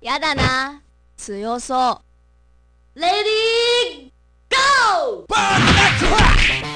やだな。強そう。レディーゴー！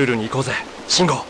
ルールに行こうぜ。慎吾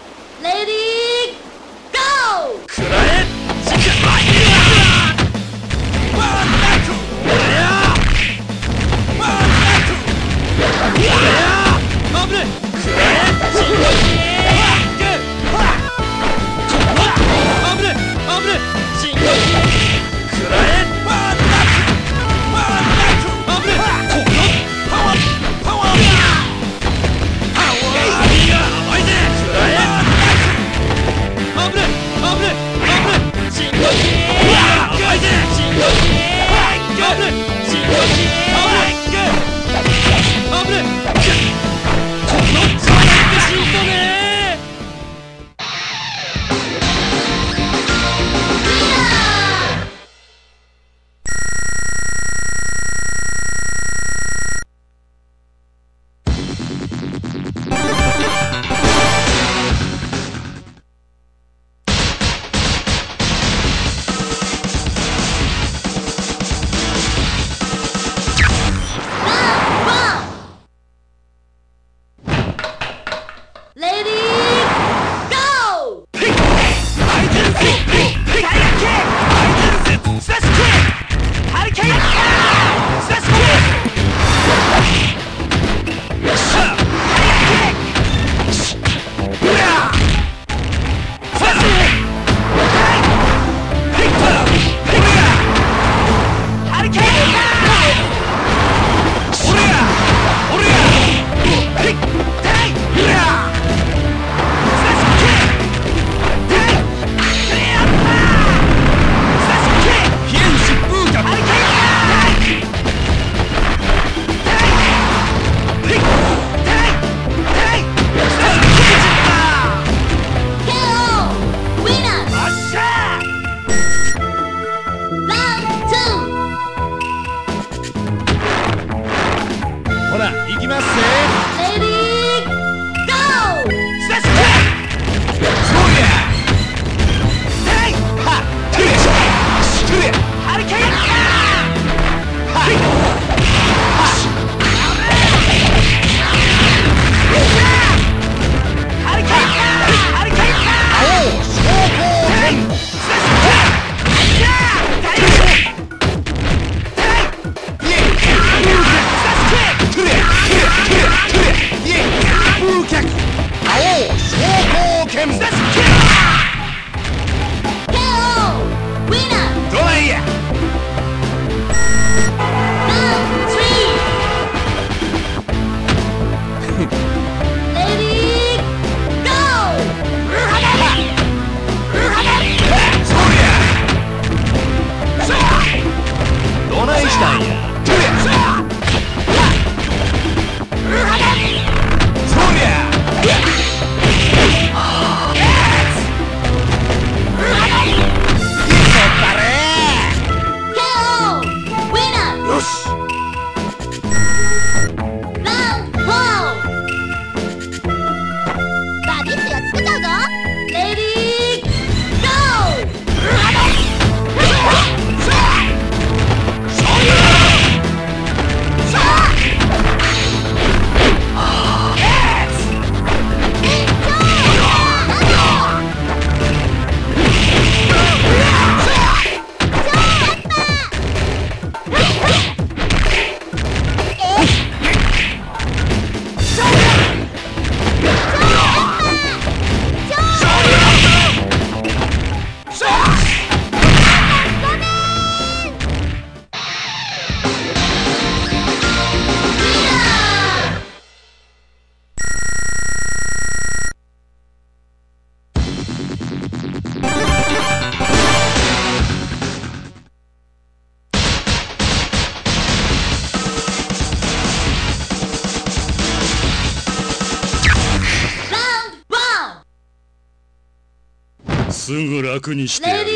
楽にしてやる。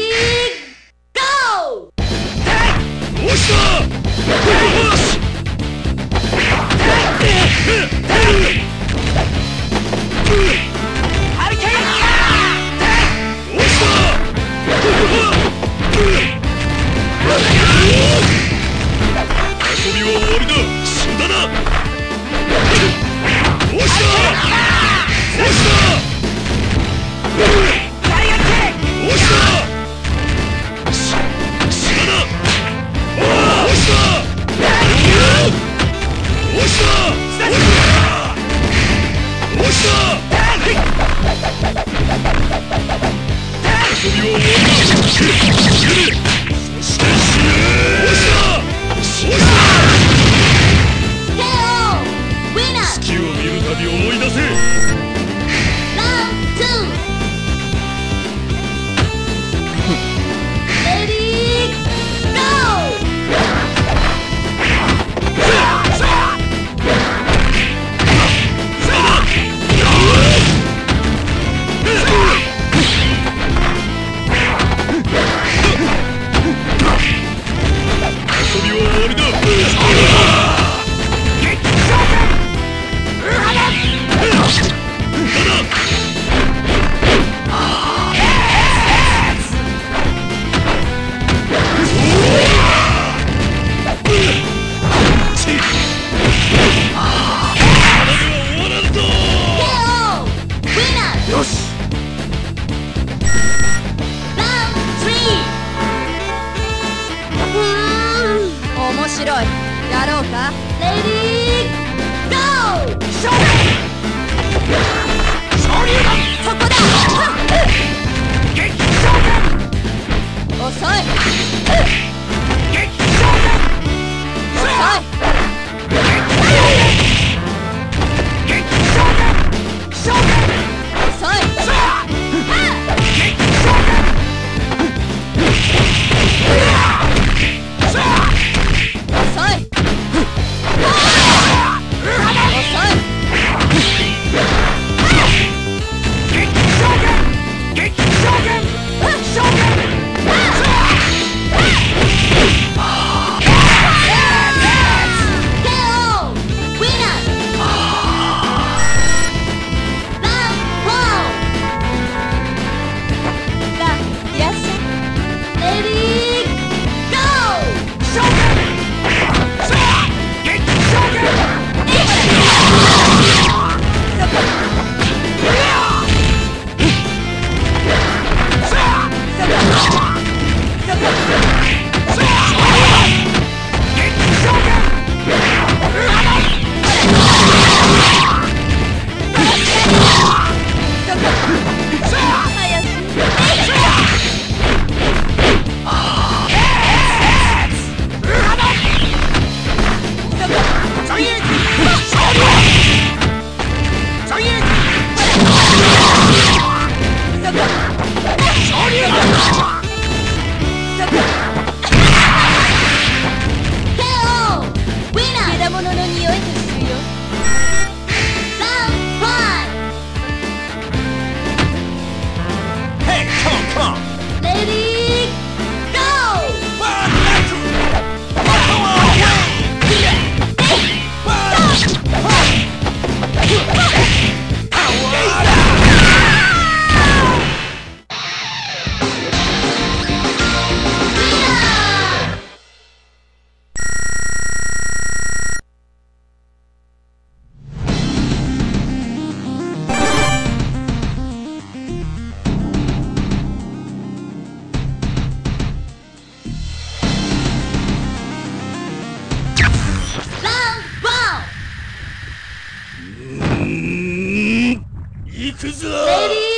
Lady.